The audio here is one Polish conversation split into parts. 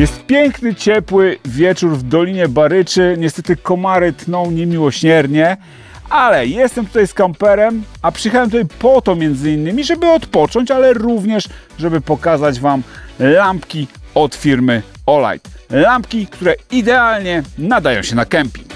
Jest piękny, ciepły wieczór w Dolinie Baryczy. Niestety komary tną niemiłosiernie, ale jestem tutaj z kamperem, a przyjechałem tutaj po to między innymi, żeby odpocząć, ale również, żeby pokazać Wam lampki od firmy Olight. Lampki, które idealnie nadają się na kemping.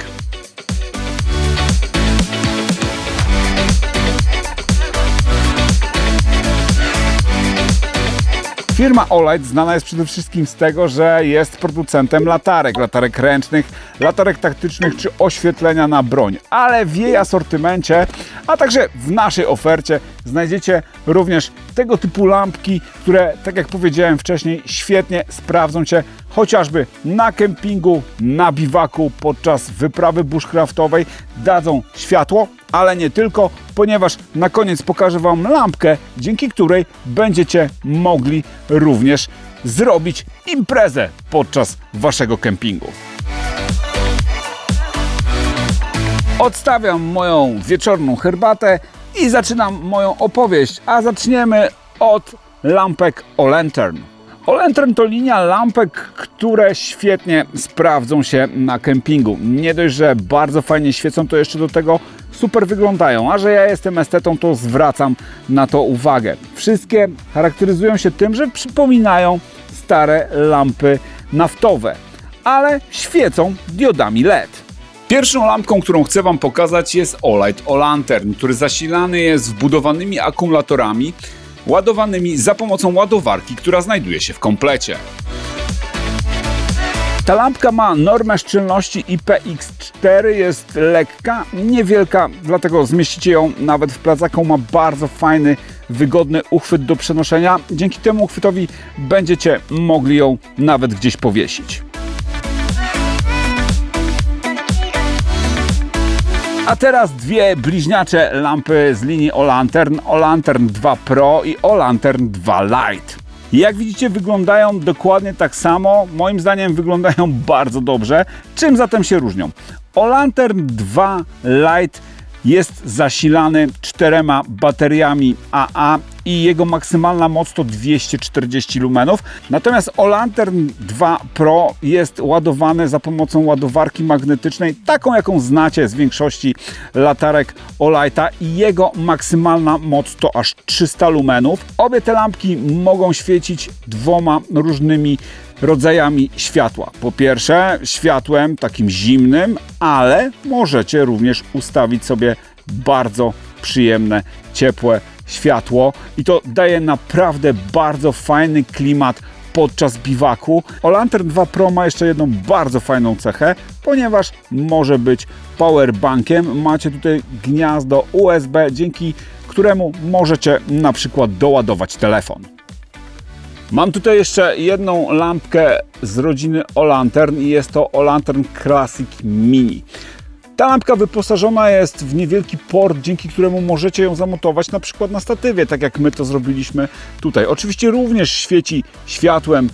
Firma Olight znana jest przede wszystkim z tego, że jest producentem latarek, latarek ręcznych, latarek taktycznych czy oświetlenia na broń. Ale w jej asortymencie, a także w naszej ofercie znajdziecie również tego typu lampki, które, tak jak powiedziałem wcześniej, świetnie sprawdzą się chociażby na kempingu, na biwaku, podczas wyprawy bushcraftowej, dadzą światło, ale nie tylko, ponieważ na koniec pokażę Wam lampkę, dzięki której będziecie mogli również zrobić imprezę podczas Waszego kempingu. Odstawiam moją wieczorną herbatę i zaczynam moją opowieść, a zaczniemy od lampek o lantern. Olentern to linia lampek, które świetnie sprawdzą się na kempingu. Nie dość, że bardzo fajnie świecą, to jeszcze do tego super wyglądają. A że ja jestem estetą, to zwracam na to uwagę. Wszystkie charakteryzują się tym, że przypominają stare lampy naftowe, ale świecą diodami LED. Pierwszą lampką, którą chcę Wam pokazać jest Olight O-Lantern, który zasilany jest wbudowanymi akumulatorami ładowanymi za pomocą ładowarki, która znajduje się w komplecie. Ta lampka ma normę szczelności IPX4, jest lekka, niewielka, dlatego zmieścicie ją nawet w plecaku. Ma bardzo fajny, wygodny uchwyt do przenoszenia. Dzięki temu uchwytowi będziecie mogli ją nawet gdzieś powiesić. A teraz dwie bliźniacze lampy z linii O-Lantern, O-Lantern 2 Pro i O-Lantern 2 Lite. Jak widzicie wyglądają dokładnie tak samo, moim zdaniem wyglądają bardzo dobrze. Czym zatem się różnią? O-Lantern 2 Lite jest zasilany czterema bateriami AA i jego maksymalna moc to 240 lumenów. Natomiast O-Lantern 2 Pro jest ładowany za pomocą ładowarki magnetycznej, taką jaką znacie z większości latarek Olighta i jego maksymalna moc to aż 300 lumenów. Obie te lampki mogą świecić dwoma różnymi rodzajami światła. Po pierwsze, światłem takim zimnym, ale możecie również ustawić sobie bardzo przyjemne, ciepłe światło i to daje naprawdę bardzo fajny klimat podczas biwaku. O Lantern 2 Pro ma jeszcze jedną bardzo fajną cechę, ponieważ może być powerbankiem. Macie tutaj gniazdo USB, dzięki któremu możecie na przykład doładować telefon. Mam tutaj jeszcze jedną lampkę z rodziny Olantern i jest to Olantern Classic Mini. Ta lampka wyposażona jest w niewielki port, dzięki któremu możecie ją zamontować na przykład na statywie, tak jak my to zrobiliśmy tutaj. Oczywiście również świeci światłem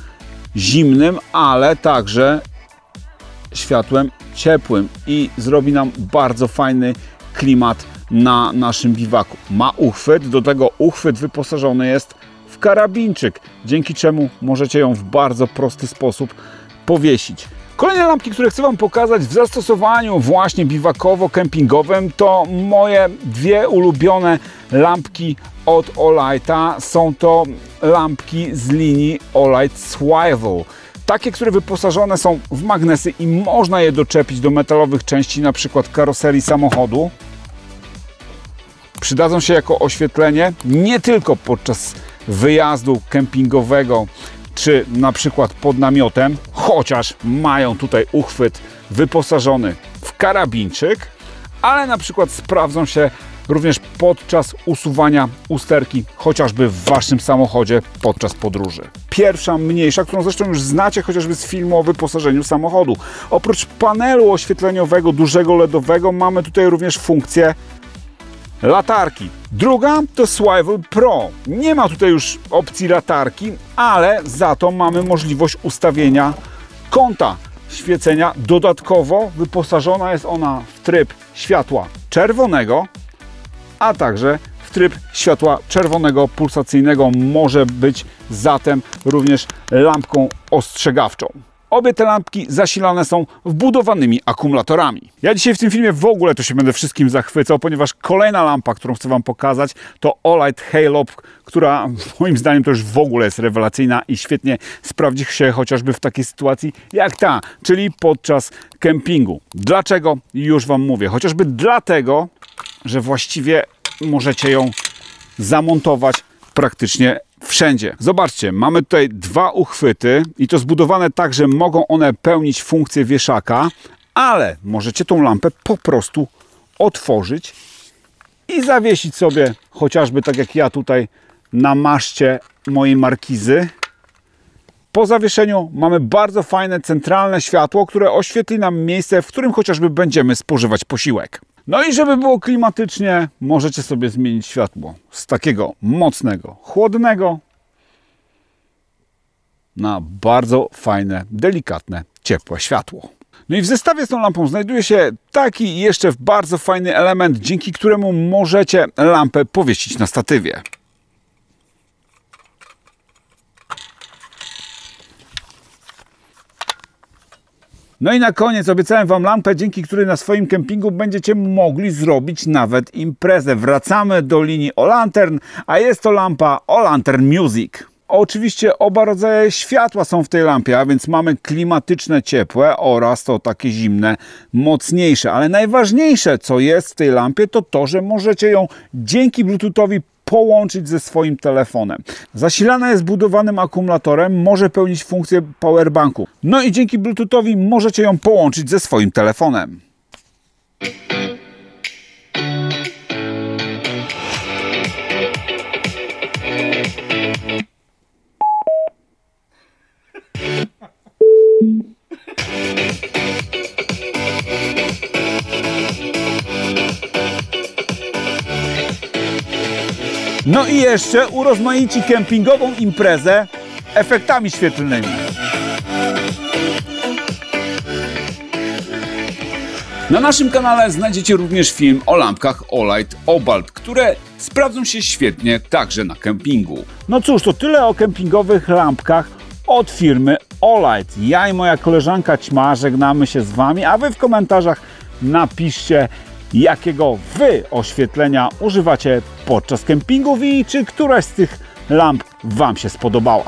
zimnym, ale także światłem ciepłym i zrobi nam bardzo fajny klimat na naszym biwaku. Ma uchwyt, do tego uchwyt wyposażony jest karabinczyk, dzięki czemu możecie ją w bardzo prosty sposób powiesić. Kolejne lampki, które chcę Wam pokazać w zastosowaniu właśnie biwakowo-kempingowym to moje dwie ulubione lampki od Olighta. Są to lampki z linii Olight Swivel. Takie, które wyposażone są w magnesy i można je doczepić do metalowych części, na przykład karoserii samochodu. Przydadzą się jako oświetlenie nie tylko podczas wyjazdu kempingowego czy na przykład pod namiotem, chociaż mają tutaj uchwyt wyposażony w karabinczyk, ale na przykład sprawdzą się również podczas usuwania usterki, chociażby w Waszym samochodzie podczas podróży. Pierwsza, mniejsza, którą zresztą już znacie chociażby z filmu o wyposażeniu samochodu. Oprócz panelu oświetleniowego, dużego LEDowego, mamy tutaj również funkcję latarki. Druga to Swivel Pro. Nie ma tutaj już opcji latarki, ale za to mamy możliwość ustawienia kąta świecenia. Dodatkowo wyposażona jest ona w tryb światła czerwonego, a także tryb światła czerwonego pulsacyjnego może być zatem również lampką ostrzegawczą. Obie te lampki zasilane są wbudowanymi akumulatorami. Ja dzisiaj w tym filmie w ogóle to się będę wszystkim zachwycał, ponieważ kolejna lampa, którą chcę Wam pokazać, to Olight Halo, która moim zdaniem to już w ogóle jest rewelacyjna i świetnie sprawdzi się chociażby w takiej sytuacji jak ta, czyli podczas kempingu. Dlaczego? Już Wam mówię. Chociażby dlatego, że właściwie możecie ją zamontować praktycznie wszędzie. Zobaczcie, mamy tutaj dwa uchwyty i to zbudowane tak, że mogą one pełnić funkcję wieszaka, ale możecie tą lampę po prostu otworzyć i zawiesić sobie chociażby tak jak ja tutaj na maszcie mojej markizy. Po zawieszeniu mamy bardzo fajne centralne światło, które oświetli nam miejsce, w którym chociażby będziemy spożywać posiłek. No i żeby było klimatycznie, możecie sobie zmienić światło z takiego mocnego, chłodnego na bardzo fajne, delikatne, ciepłe światło. No i w zestawie z tą lampą znajduje się taki jeszcze bardzo fajny element, dzięki któremu możecie lampę powiesić na statywie. No i na koniec obiecałem Wam lampę, dzięki której na swoim kempingu będziecie mogli zrobić nawet imprezę. Wracamy do linii O-Lantern, a jest to lampa O-Lantern Music. Oczywiście oba rodzaje światła są w tej lampie, a więc mamy klimatyczne, ciepłe oraz to takie zimne, mocniejsze. Ale najważniejsze, co jest w tej lampie, to to, że możecie ją dzięki Bluetoothowi połączyć ze swoim telefonem. Zasilana jest budowanym akumulatorem, może pełnić funkcję powerbanku. No i dzięki Bluetoothowi możecie ją połączyć ze swoim telefonem. No i jeszcze urozmaici kempingową imprezę efektami świetlnymi. Na naszym kanale znajdziecie również film o lampkach Olight Obalt, które sprawdzą się świetnie także na kempingu. No cóż, to tyle o kempingowych lampkach od firmy Olight. Ja i moja koleżanka Ćma żegnamy się z Wami, a Wy w komentarzach napiszcie, jakiego Wy oświetlenia używacie podczas kempingów i czy któraś z tych lamp Wam się spodobała.